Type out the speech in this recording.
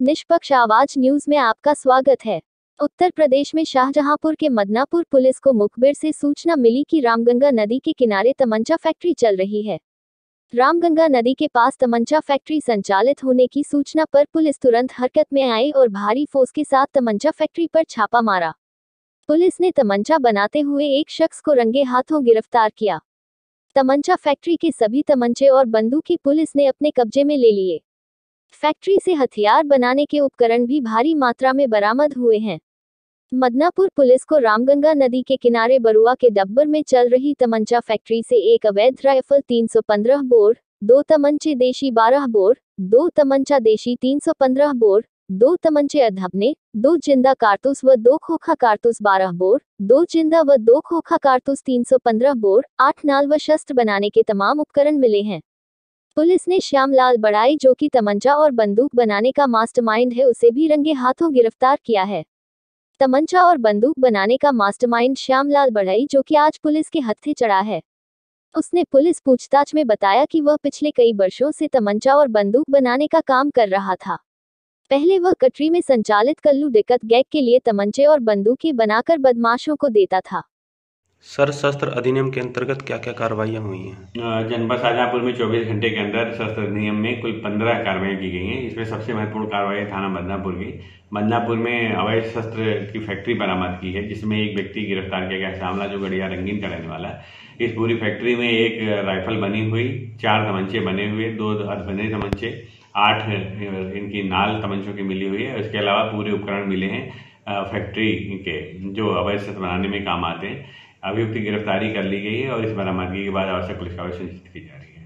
निष्पक्ष आवाज़ न्यूज़ में आपका स्वागत है। उत्तर प्रदेश में शाहजहांपुर के मदनापुर पुलिस को मुखबिर से सूचना मिली कि रामगंगा नदी के किनारे तमंचा फैक्ट्री चल रही है। रामगंगा नदी के पास तमंचा फैक्ट्री संचालित होने की सूचना पर पुलिस तुरंत हरकत में आई और भारी फोर्स के साथ तमंचा फैक्ट्री पर छापा मारा। पुलिस ने तमंचा बनाते हुए एक शख्स को रंगे हाथों गिरफ़्तार किया। तमंचा फैक्ट्री के सभी तमंचे और बंदूकी पुलिस ने अपने कब्जे में ले लिए। फैक्ट्री से हथियार बनाने के उपकरण भी भारी मात्रा में बरामद हुए हैं। मदनापुर पुलिस को रामगंगा नदी के किनारे बरुआ के डब्बर में चल रही तमंचा फैक्ट्री से एक अवैध राइफल 315 बोर, दो तमंचे देशी 12 बोर, दो तमंचा देशी 315 बोर, दो तमंचे अधबने, दो ज़िंदा कारतूस व दो खोखा कारतूस 12 बोर, दो ज़िंदा व दो खोखा कारतूस 315 बोर, आठ नाल व शस्त्र बनाने के तमाम उपकरण मिले हैं। पुलिस ने श्यामलाल बड़ाई, जो कि तमंचा और बंदूक बनाने का मास्टरमाइंड है, उसे भी रंगे हाथों गिरफ़्तार किया है। तमंचा और बंदूक बनाने का मास्टरमाइंड श्यामलाल बड़ाई, जो कि आज पुलिस के हत्थे चढ़ा है। उसने पुलिस पूछताछ में बताया कि वह पिछले कई वर्षों से तमंचा और बंदूक बनाने का काम कर रहा था। पहले वह कटरी में संचालित कल्लू दिक्कत गैग के लिए तमंचे और बंदूकें बनाकर बदमाशों को देता था। सर शस्त्र अधिनियम के अंतर्गत क्या क्या कार्रवाइयाँ हुई हैं? जनपद शाहजहाँपुर में 24 घंटे के अंदर शस्त्र अधिनियम में कुल 15 कार्रवाई की गई हैं। इसमें सबसे महत्वपूर्ण कार्रवाई थाना बदनापुर की। बदनापुर में अवैध शस्त्र की फैक्ट्री बरामद की है, जिसमें एक व्यक्ति गिरफ़्तार किया गया, श्यामला जो गड़िया रंगीन का रहने वाला। इस पूरी फैक्ट्री में एक राइफल बनी हुई, चार तमंचे बने हुए, दो बने तमंचे, आठ इनकी नाल तमंचों की मिली हुई है। इसके अलावा पूरे उपकरण मिले हैं फैक्ट्री के, जो अवैध शस्त्र बनाने में काम आते हैं। अभियुक्त की गिरफ्तारी कर ली गई है और इस बरामदगी के बाद आवश्यक पुलिस कार्रवाई सुनिश्चित की जा रही है।